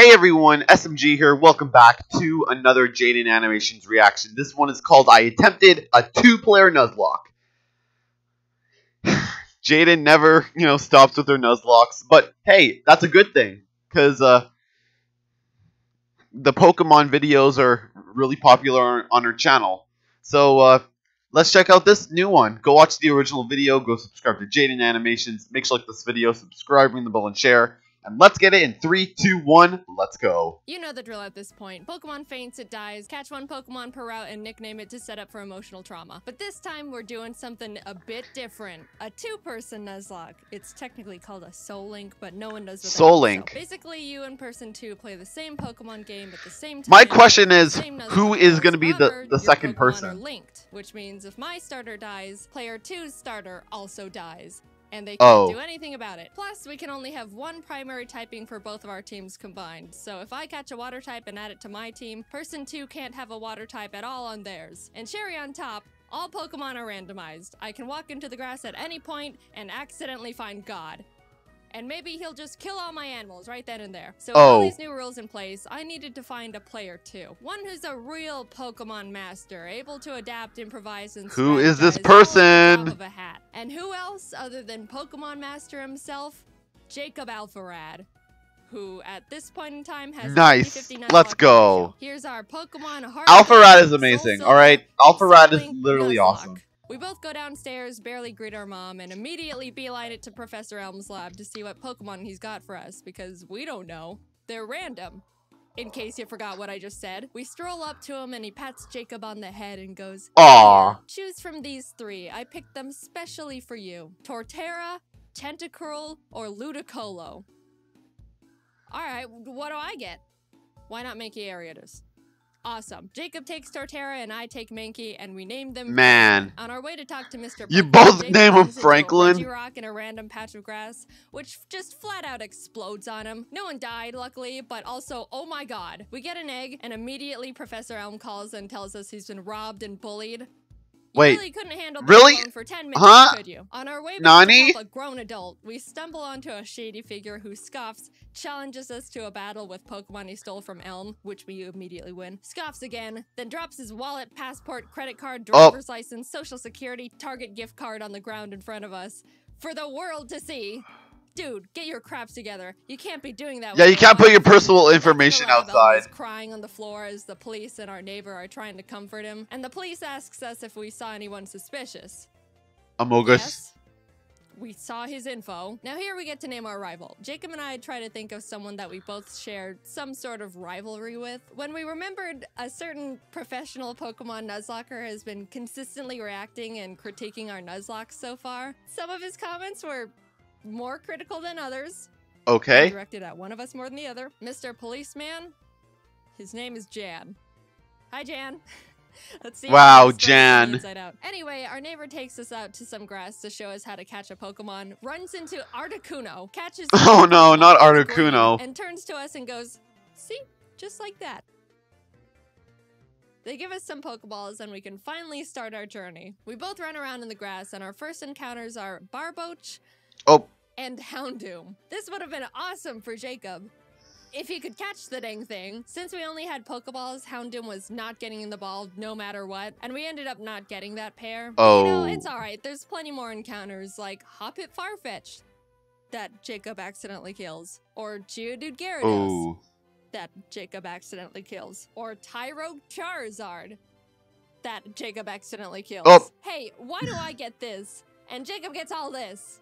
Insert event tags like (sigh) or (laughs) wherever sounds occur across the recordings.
Hey everyone, SMG here. Welcome back to another Jaiden Animations reaction. This one is called I Attempted a Two-Player Nuzlocke. (sighs) Jaiden never, you know, stops with her Nuzlockes, but hey, that's a good thing, because uh, the Pokemon videos are really popular on her channel. So uh, let's check out this new one. Go watch the original video, go subscribe to Jaiden Animations, make sure like this video, subscribe, ring the bell, and share. And let's get it in three, two, one. Let's go. You know the drill at this point. Pokemon faints, it dies. Catch one Pokemon per route and nickname it to set up for emotional trauma. But this time we're doing something a bit different. A two-person Nuzlocke. It's technically called a Soul Link, but no one knows what Soul Link. So basically, you and person two play the same Pokemon game at the same time. My question is, who is goes. gonna be the- the second Pokemon person? Linked, which means if my starter dies, player two's starter also dies and they can't Oh. do anything about it. Plus, we can only have one primary typing for both of our teams combined. So if I catch a water type and add it to my team, person two can't have a water type at all on theirs. And cherry on top, all Pokemon are randomized. I can walk into the grass at any point and accidentally find God. And maybe he'll just kill all my animals right then and there. So with all Oh. these new rules in place, I needed to find a player too. One who's a real Pokemon master, able to adapt, improvise, and Who is this strategize all at the person? of a hat. And who else other than Pokemon Master himself? Jacob Alpharad. Who at this point in time has Nice. Let's go. Here's our Pokemon Heart Alpharad is amazing, alright? Silver, Alpharad is literally awesome. We both go downstairs, barely greet our mom, and immediately beeline it to Professor Elm's lab to see what Pokemon he's got for us, because we don't know. They're random. In case you forgot what I just said, we stroll up to him and he pats Jacob on the head and goes, Aw. "Here, Choose from these three. I picked them specially for you Torterra, Tentacruel, or Ludicolo. Alright, what do I get? Why not Mankey Ariados? Awesome. Jacob takes Torterra and I take Mankey, and we name them. Man. On our way to talk to Mr. You both Jacob name him Franklin? Regirock in a random patch of grass, which just flat out explodes on him. No one died, luckily, but also, oh my god. We get an egg, and immediately Professor Elm calls and tells us he's been robbed and bullied. You Wait, really couldn't handle really? for 10 minutes, Huh? could you? On our way back Nani? to a grown adult, we stumble onto a shady figure who scoffs, challenges us to a battle with Pokemon he stole from Elm, which we immediately win, scoffs again, then drops his wallet, passport, credit card, Oh. driver's license, social security, Target gift card on the ground in front of us for the world to see. Dude, get your craps together. You can't be doing that. Yeah, you can't put your personal Back in the information lab, Elm is outside. crying on the floor as the police and our neighbor are trying to comfort him. And the police asks us if we saw anyone suspicious. Amogus. Yes. We saw his info. Now here we get to name our rival. Jacob and I try to think of someone that we both shared some sort of rivalry with. When we remembered a certain professional Pokemon Nuzlocker has been consistently reacting and critiquing our Nuzlockes so far, some of his comments were more critical than others. Okay. Directed at one of us more than the other. Mr. Policeman. His name is Jan. Hi, Jan. (laughs) Let's see. Wow, we can spell this Jan. Out. Anyway, our neighbor takes us out to some grass to show us how to catch a Pokemon. Runs into Articuno, catches. (laughs) Oh, no, not Articuno. And turns to us and goes, "See, just like that." They give us some Pokeballs and we can finally start our journey. We both run around in the grass and our first encounters are Barboach, Oh, and Houndoom. This would have been awesome for Jacob. If he could catch the dang thing. Since we only had Pokeballs, Houndoom was not getting in the ball no matter what, and we ended up not getting that pair. But, You know, Oh. it's alright. There's plenty more encounters like Hoppip Farfetch that Jacob accidentally kills, or Geodude Gyarados oh. that Jacob accidentally kills, or Tyrogue Charizard that Jacob accidentally kills. Oh. Hey, why do I get this? And Jacob gets all this.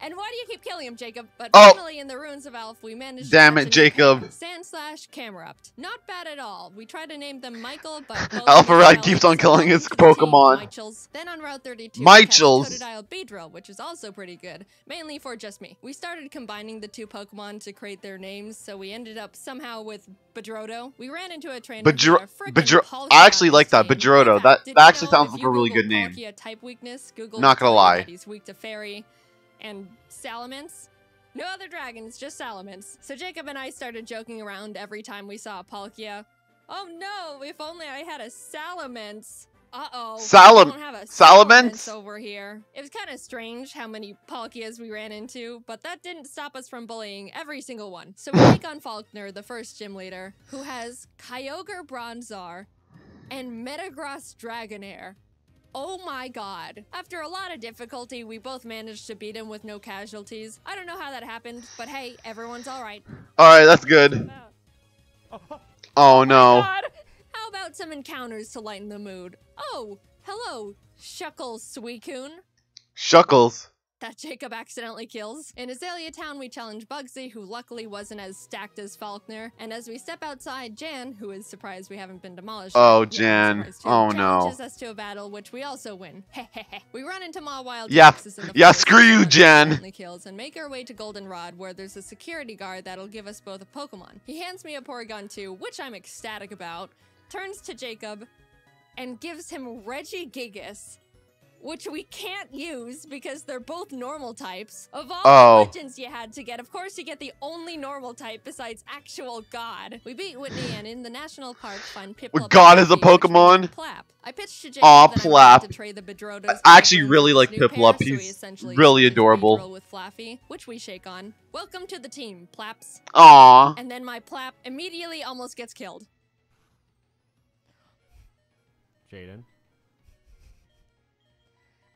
And why do you keep killing him, Jacob? But Oh. finally, in the ruins of Elf, we managed Damn to it, catch a new Jacob. Sandslash Camerupt. Not bad at all. We tried to name them Michael, but (laughs) Alpharad keeps on killing his welcome (laughs) to the team, Pokemon. Michels. Then on Route 32, we catch Michels. Totodile Beedrill, which is also pretty good, mainly for just me. We started combining the two Pokemon to create their names, so we ended up somehow with Bedrodo. We ran into a trainer. Bedro- who had a frickin' Bedro- I actually like that. Bedrodo. That- that actually sounds like a really Google good name. Type weakness, Google Not gonna lie. He's weak to fairy and salamence. No other dragons, just salamence. So Jacob and I started joking around every time we saw a Palkia. Oh no, if only I had a salamence. Uh-oh. Salam- don't have a Salamence? Salamence over here. It was kind of strange how many Palkias we ran into, but that didn't stop us from bullying every single one. So we take on Falkner, the first gym leader, who has Kyogre Bronzor and Metagross Dragonair. Oh my god. After a lot of difficulty, we both managed to beat him with no casualties. I don't know how that happened, but hey, everyone's alright. Alright, that's good. Oh, oh no. God! How about some encounters to lighten the mood? Oh, hello, Shuckles Suicune. Shuckles. That Jacob accidentally kills. In Azalea Town, we challenge Bugsy, who luckily wasn't as stacked as Falkner. And as we step outside, Jan, who is surprised we haven't been demolished. Oh, yet, Jan. Oh, no. challenges us to a battle, which we also win. (laughs) We run into Yeah, Deluxes in the yeah, screw you, Jan. Kills, and make our way to Goldenrod, where there's a security guard that'll give us both a Pokemon. He hands me a Porygon 2, which I'm ecstatic about, turns to Jacob, and gives him Regigigas, which we can't use because they're both normal types. Of all Oh. the legends you had to get, of course you get the only normal type besides actual God. We beat Whitney and in the national park find Piplup. God is a and Pidgey, which we Pokemon? Plap. I pitched to Jacob Aw, that I to trade the Bedrotos I actually really like his new Piplup. pair, so we He's essentially really adorable. With Flaaffy, which we shake on. Welcome to the team, Plaps. Aw. And then my Plap immediately almost gets killed. Jaiden.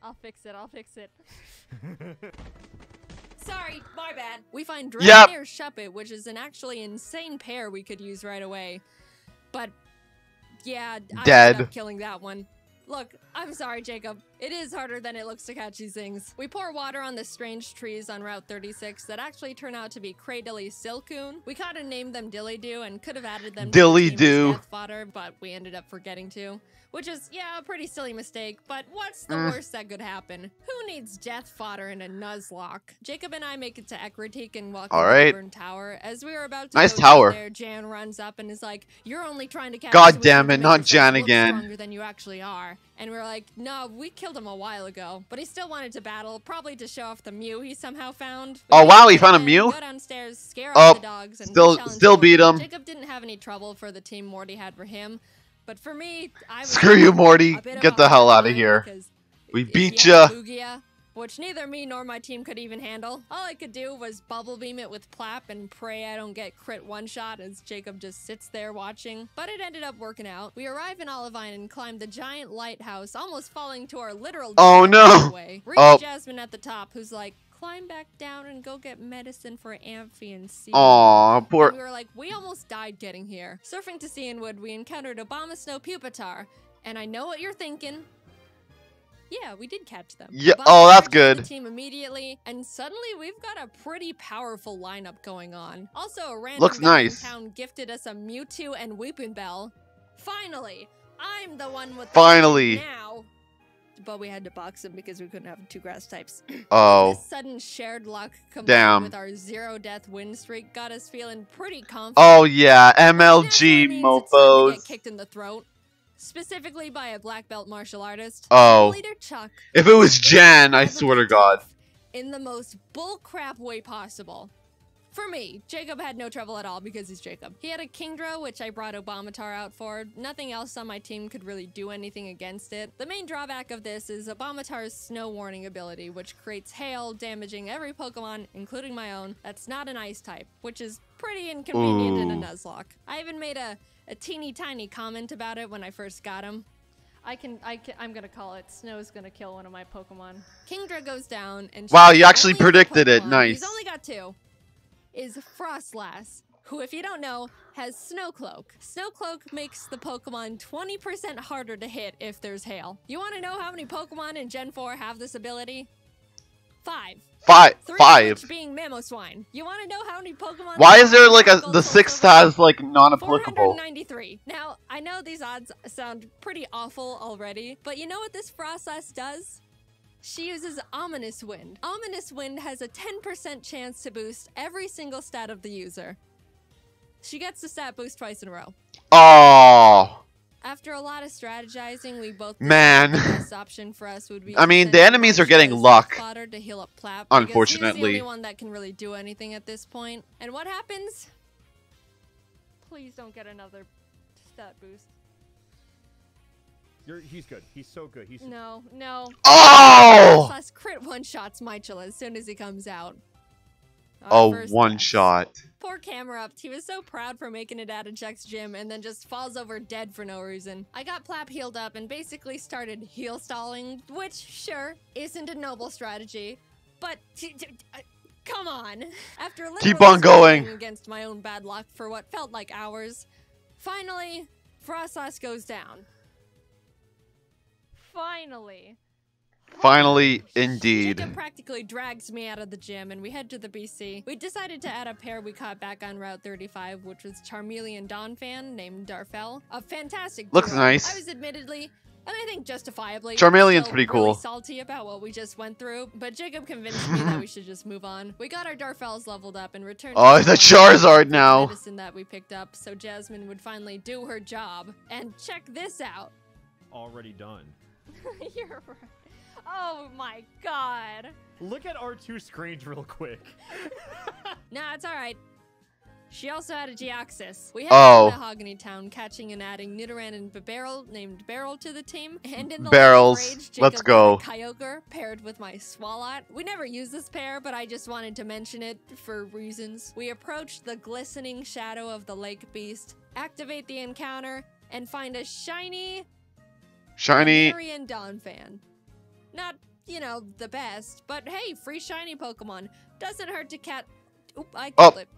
I'll fix it. I'll fix it. (laughs) Sorry, my bad. We find Yep. Dragonair Shuppet, which is an actually insane pair we could use right away. But yeah, I Dead. ended up killing that one. Look, I'm sorry, Jacob. It is harder than it looks to catch these things. We pour water on the strange trees on Route 36 that actually turn out to be Cradily Silcoon. We kind of named them Dilly Doo and could have added them to the Dilly Doo fodder, but we ended up forgetting to. Which is, yeah, a pretty silly mistake, but what's the Mm. worst that could happen? Who needs death fodder in a Nuzlocke? Jacob and I make it to Ecruteak and walk All right. the Burn Tower. As we were about to Nice go tower. there, Jan runs up and is like, "You're only trying to catch." God damn it, not Jan again. Stronger than you actually are. And we are like, "No, we killed him a while ago." But he still wanted to battle, probably to show off the Mew he somehow found. We Oh, wow, he found a Mew? Go downstairs, scare Oh, off the dogs, and still- still beat him. Jacob didn't have any trouble for the team Morty had for him. But for me, I Screw you, Morty. a bit of Get the hell out of here. We beat ya. Lugia, which neither me nor my team could even handle. All I could do was bubble beam it with Plap and pray I don't get crit one shot as Jacob just sits there watching. But it ended up working out. We arrive in Olivine and climb the giant lighthouse, almost falling to our literal Oh, no. way. Reach Oh. Jasmine at the top, who's like, climb back down and go get medicine for Amphi and C. Aw, And we were like, we almost died getting here. Surfing to Cianwood, we encountered Obama Snow Pupitar. And I know what you're thinking. Yeah, we did catch them. Yeah- Obama oh, that's good. The team immediately, and suddenly we've got a pretty powerful lineup going on. Also, a random Looks nice. town gifted us a Mewtwo and Weepinbell. Finally, I'm the one with the Finally. now. But we had to box him because we couldn't have two grass types. (clears throat) Oh. This sudden shared luck combined Damn. with our zero death win streak got us feeling pretty confident. Oh yeah, MLG means it's time to mofos. Get kicked in the throat, specifically by a black belt martial artist. Oh. Leader Chuck. If it was Jan, I swear to God. In the most bullcrap way possible. For me, Jacob had no trouble at all because he's Jacob. He had a Kingdra, which I brought Obamatar out for. Nothing else on my team could really do anything against it. The main drawback of this is Obamatar's Snow Warning ability, which creates hail, damaging every Pokemon, including my own, that's not an ice type, which is pretty inconvenient in a Ooh. Nuzlocke. I even made a, a teeny tiny comment about it when I first got him. I can, I can, I'm gonna call it. Snow's gonna kill one of my Pokemon. Kingdra goes down, and Wow, you actually predicted it. Nice. He's only got two. Is Froslass, who, if you don't know, has Snowcloak. Snowcloak makes the Pokemon 20% harder to hit if there's hail. You want to know how many Pokemon in Gen 4 have this ability? Five. Five. Three Five. being Mamoswine. You want to know how many Pokemon? Why is there like a the sixth has like non-applicable? 493. Now, I know these odds sound pretty awful already, but you know what this Froslass does? She uses Ominous Wind. Ominous Wind has a 10% chance to boost every single stat of the user. She gets the stat boost twice in a row. Oh After a lot of strategizing, we both Man. decided the best option for us would be. I mean, the enemies are getting luck. fodder to heal up Plap. Unfortunately. he's the only one that can really do anything at this point. And what happens? Please don't get another stat boost. You're, he's good. He's so good. He's No, no. Oh! Plus crit one shots Michael as soon as he comes out. Our Oh, first shot. Poor Camerupt. He was so proud for making it out of Jack's gym and then just falls over dead for no reason. I got Plap healed up and basically started heal stalling, which, sure, isn't a noble strategy. But, t- t- uh, come on. (laughs) After Keep literally on going. against my own bad luck for what felt like hours, finally, Frostos goes down. Finally. Finally, oh, indeed. Jacob practically drags me out of the gym and we head to the BC. We decided to add a pair we caught back on Route 35, which was Charmeleon Donphan named Darfell. A fantastic Looks duo. nice. I was admittedly, and I think justifiably, Charmeleon's still pretty really cool. salty about what we just went through, but Jacob convinced me that we should just move on. We got our Darfells leveled up and returned Oh, to the the Charizard now. medicine that we picked up so Jasmine would finally do her job. And check this out. already done. (laughs) You're right. Oh my god. Look at our two screens real quick. (laughs) Nah, it's alright. She also had a Geoxys. We had Oh. Mahogany Town catching and adding Nidoran and Barrel named Beryl to the team. (laughs) And in the Barrels. Rage, Let's go. got Kyogre paired with my Swalot. We never use this pair, but I just wanted to mention it for reasons. We approach the glistening shadow of the lake beast, activate the encounter, and find a shiny Shiny. Arian Donphan. Not, you know, the best, but hey, free shiny Pokemon. Doesn't hurt to cat. Oop, I Oh. killed it.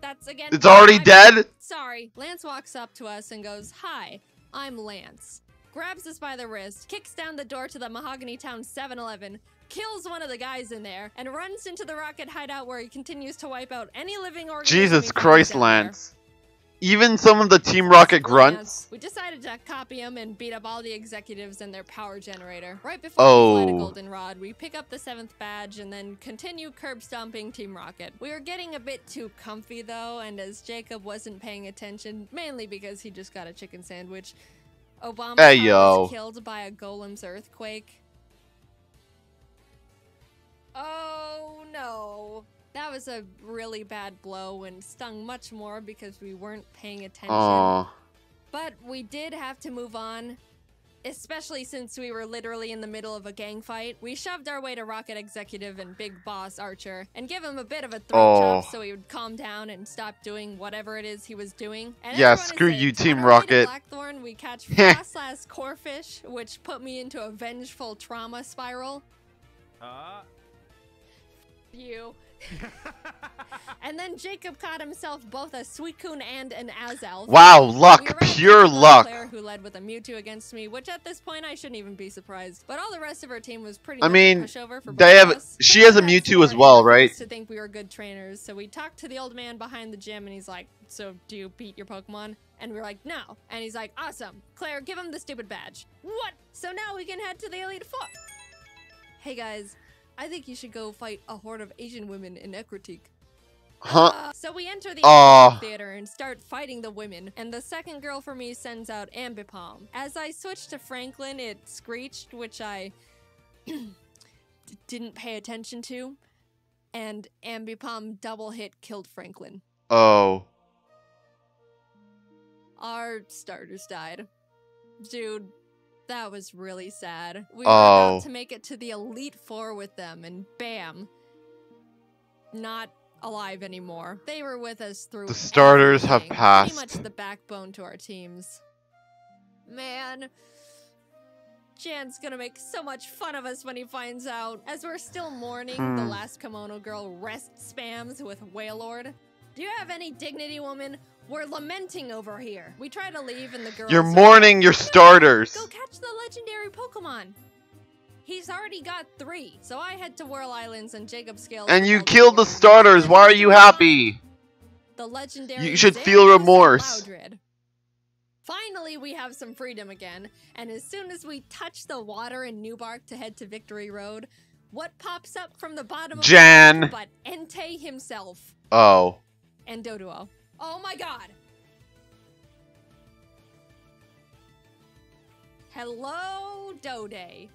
That's again. It's already dead? Sorry. Lance walks up to us and goes, Hi, I'm Lance. Grabs us by the wrist, kicks down the door to the Mahogany Town 7 Eleven, kills one of the guys in there, and runs into the rocket hideout where he continues to wipe out any living organism. Jesus Christ, Lance. there. Even some of the Team Rocket grunts. We decided to copy them and beat up all the executives and their power generator. Right before Oh. we fly to oh. Goldenrod, we pick up the seventh badge and then continue curb stomping Team Rocket. We were getting a bit too comfy though, and as Jacob wasn't paying attention, mainly because he just got a chicken sandwich, Obama Hey, was killed by a golem's earthquake. Oh no. That was a really bad blow and stung much more because we weren't paying attention. Aw. But we did have to move on, especially since we were literally in the middle of a gang fight. We shoved our way to Rocket Executive and Big Boss Archer and give him a bit of a throat chop Oh. so he would calm down and stop doing whatever it is he was doing. And Yeah, screw you. Team On our way to Rocket. Blackthorn, we catch (laughs) Froslass Corphish, which put me into a vengeful trauma spiral. Uh, You. (laughs) And then Jacob caught himself both a Suicune and an Azelf. Wow, luck. were Pure luck. Claire, who led with a Mewtwo against me, which at this point I shouldn't even be surprised. But all the rest of her team was pretty. I mean, they have- us. she has a Mewtwo as well, right? To think we were good trainers, so we talked to the old man behind the gym, and he's like, "So do you beat your Pokemon?" And we are like, "No." And he's like, "Awesome, Claire, give him the stupid badge." What? So now we can head to the Elite Four. Hey guys, I think you should go fight a horde of Asian women in Ecruteak. Huh? Uh, so we enter the Aw. theater and start fighting the women, and the second girl for me sends out Ambipom. As I switched to Franklin, it screeched, which I (clears throat) didn't pay attention to, and Ambipom double hit killed Franklin. Oh. Our starters died. Dude, that was really sad. We were Oh. about to make it to the Elite Four with them, and bam. Not alive anymore. They were with us through The starters have passed. Pretty much the backbone to our teams. Man. Jan's gonna make so much fun of us when he finds out. As we're still mourning, the Hmm. last kimono girl rest spams with Wailord. Do you have any dignity, woman? We're lamenting over here. We try to leave and the girls. You're mourning your starters. Go catch the legendary Pokemon. He's already got three, so I head to Whirl Islands and Jacob Scale. And you killed the starters. Why are you happy? The legendary. You should feel remorse. Finally, we have some freedom again, and as soon as we touch the water in Newbark to head to Victory Road, what pops up from the bottom of Jan. the but Entei himself Oh. and Doduo. Oh my god! Hello, Dode.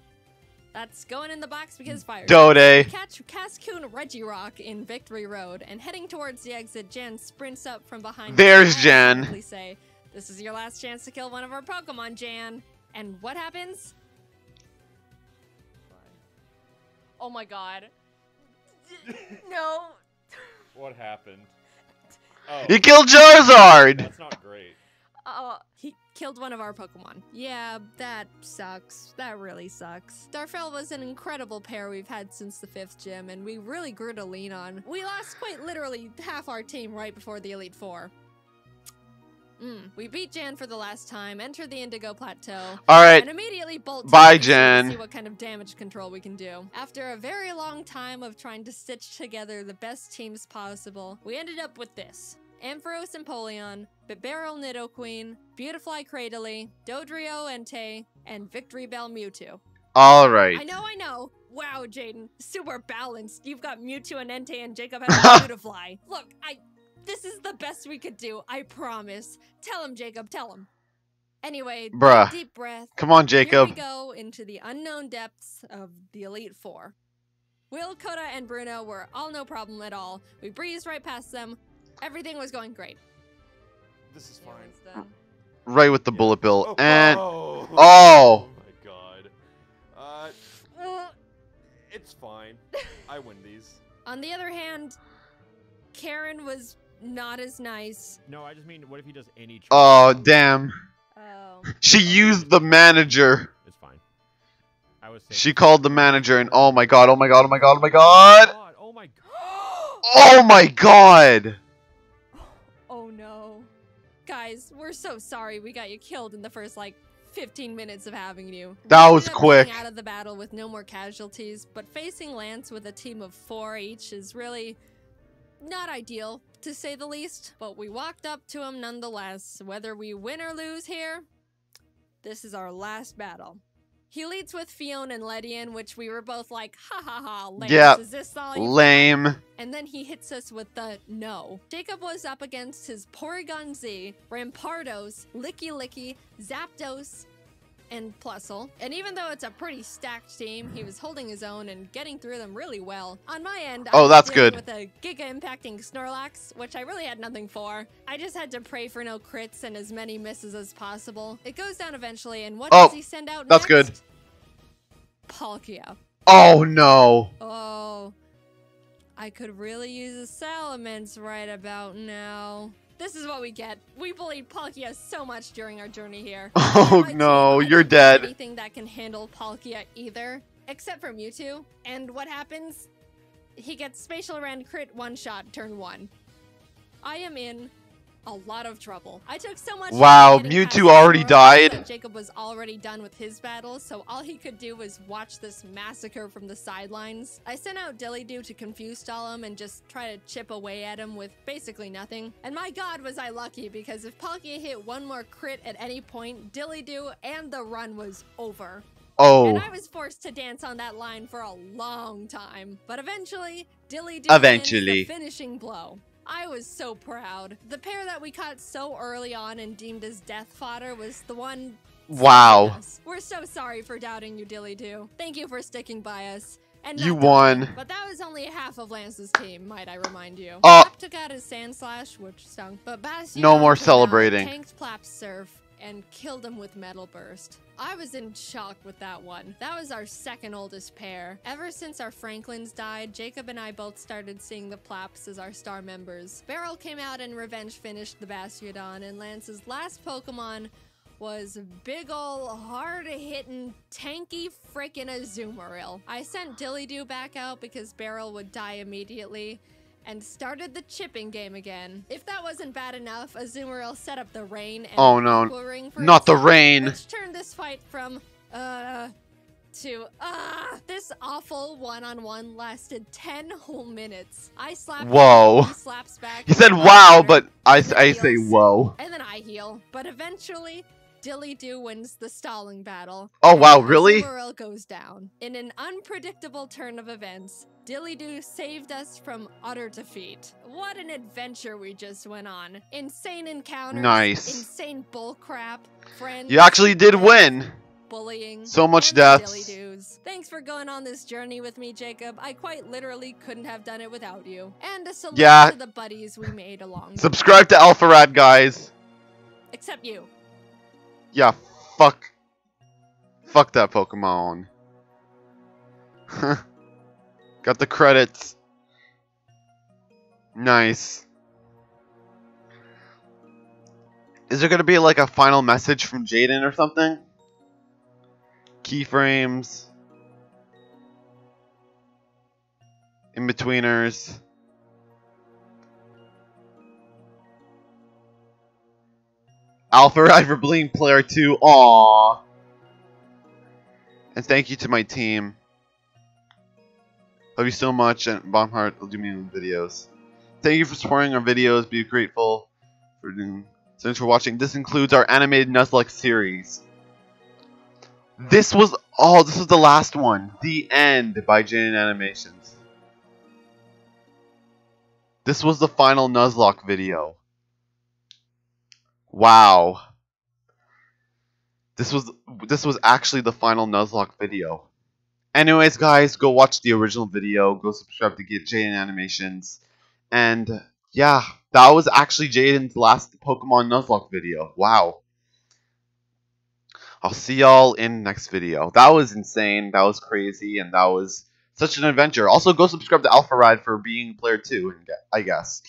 That's going in the box because fire. Dode. Catch Cascoon Regirock in Victory Road, and heading towards the exit, Jan sprints up from behind. There's and I Jan. simply Say, "This is your last chance to kill one of our Pokemon, Jan." And what happens? Oh my god. (laughs) no. What happened? Oh, You killed Charizard! that's not great. Oh, he killed one of our Pokemon. Yeah, that sucks. That really sucks. Darfell was an incredible pair we've had since the fifth gym, and we really grew to lean on. We lost quite literally half our team right before the Elite Four. Mm. We beat Jan for the last time, enter the Indigo Plateau, Alright, and immediately bolt Bye, to Jan. see what kind of damage control we can do. After a very long time of trying to stitch together the best teams possible, we ended up with this. Ampharos Empoleon, Bibarel Nidoqueen, Beautifly Cradily, Dodrio Entei, and Victreebel Mewtwo. All right. I know, I know. Wow, Jaiden, super balanced. You've got Mewtwo and Entei, and Jacob (laughs) has Beautifly. Look, I. This is the best we could do. I promise. Tell him, Jacob. Tell him. Anyway, Bruh. deep breath. Come on, Jacob. Here Jacob. we go into the unknown depths of the Elite Four. Will, Koga, and Bruno were all no problem at all. We breezed right past them. Everything was going great. This is Yeah, fine. it's. Right with the Yeah. bullet bill. Oh, And oh, (laughs) Oh. my god. Uh, Uh, it's fine. (laughs) I win these. On the other hand, Karen was not as nice. No, I just mean, what if he does any? oh damn. Oh. (laughs) She used the manager. It's fine. I was. She called the manager and oh my god, oh my god, oh my god, oh my god. God, Oh my god. Oh my (gasps) oh god. (gasps) oh no. Guys, we're so sorry we got you killed in the first like 15 minutes of having you. That We was ended up getting quick. Out of the battle with no more casualties, but facing Lance with a team of four each is really not ideal, to say the least. But we walked up to him nonetheless. Whether we win or lose here, this is our last battle. He leads with Phione and Ledian, which we were both like, ha ha ha, Lance, Yeah, is this all you Lame. and then he hits us with the no. Jacob was up against his Porygon Z, Rampardos, Lickilicky, Zapdos, and Plusle. And even though it's a pretty stacked team, he was holding his own and getting through them really well. On my end, Oh, that's good. With a Giga impacting Snorlax, which I really had nothing for. I just had to pray for no crits and as many misses as possible. It goes down eventually, and what Oh, does he send out that's good. next? Palkia. Oh no. Oh, I could really use a Salamence right about now. This is what we get. We bullied Palkia so much during our journey here. (laughs) Oh no, you're dead. Anything that can handle Palkia either, except for Mewtwo. And what happens? He gets Spatial Rend crit one shot turn one. I am in a lot of trouble. I took so much. Wow, Mewtwo already died? Jacob was already done with his battle, so all he could do was watch this massacre from the sidelines. I sent out Dillydoo to confuse stall and just try to chip away at him with basically nothing. And my god was I lucky because if Palkia hit one more crit at any point, Dillydoo and the run was over. Oh. And. I was forced to dance on that line for a long time. But eventually, Dilly Doo Eventually. the finishing blow. I was so proud. The pair that we caught so early on and deemed as death fodder was the one. Wow. We're so sorry for doubting you, Dilly Doo. Thank you for sticking by us. And You won. But that was only half of Lance's team, might I remind you. Uh, Plap took out his Sandslash, which stung. But Bastion No more out, celebrating. Tanked Plap's Surf and killed him with Metal Burst. I was in shock with that one. That was our second oldest pair. Ever since our Franklins died, Jacob and I both started seeing the Plaps as our star members. Beryl came out and revenge finished the Bastiodon, and Lance's last Pokemon was big ol' hard hitting tanky frickin' Azumarill. I sent Dillydoo back out because Beryl would die immediately and started the chipping game again. If that wasn't bad enough, Azumarill set up the rain and Oh, no. Aqua Ring for Not the rain. Which turned this fight from uh to ah this awful one-on-one lasted 10 whole minutes. I slapped Whoa. he slaps back. You said wow, but I, I say whoa. and then I heal. But eventually, Dilly Doo wins the stalling battle. Oh, wow, really? Azumarill goes down. In an unpredictable turn of events, Dilly Doo saved us from utter defeat. What an adventure we just went on. Insane encounters. Nice. Insane bullcrap. Friends. You actually did win. Bullying. So much death. deaths. Dilly Doos. Thanks for going on this journey with me, Jacob. I quite literally couldn't have done it without you. And a salute Yeah. to the buddies we made along. Subscribe to Alpharad, guys. Except you. Yeah, fuck. fuck that Pokemon. (laughs) Got the credits. Nice. Is there gonna be like a final message from Jaiden or something? Keyframes. In-betweeners. Alpharad for Bling Player 2. Aww. And thank you to my team. Love you so much, and Bombheart will do me videos. Thank you for supporting our videos. Be grateful for doing. Thanks for watching. This includes our animated Nuzlocke series. This was oh, this was the last one. The End by Jane Animations. This was the final Nuzlocke video. Wow. This was this was actually the final Nuzlocke video. Anyways, guys, go watch the original video. Go subscribe to get Jaiden Animations. And yeah, that was actually Jaiden's last Pokemon Nuzlocke video. Wow. I'll see y'all in next video. That was insane. That was crazy. And that was such an adventure. Also, go subscribe to Alpharad for being player 2, I guess.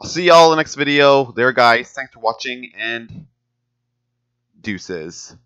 I'll see y'all in the next video. There, guys. Thanks for watching, and deuces.